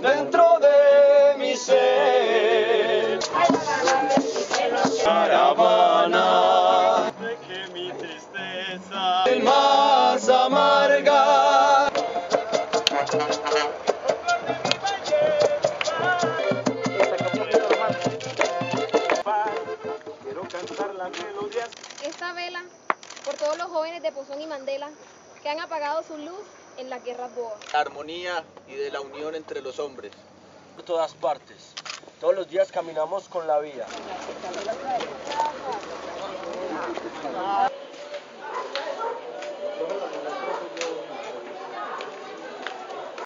dentro de mi ser. Caravana de que mi tristeza es más amarga. Quiero cantar las melodías. Esta vela por todos los jóvenes de Pozón y Mandela que han apagado su luz en las guerras boas. La armonía y de la unión entre los hombres. Por todas partes. Todos los días caminamos con la vida.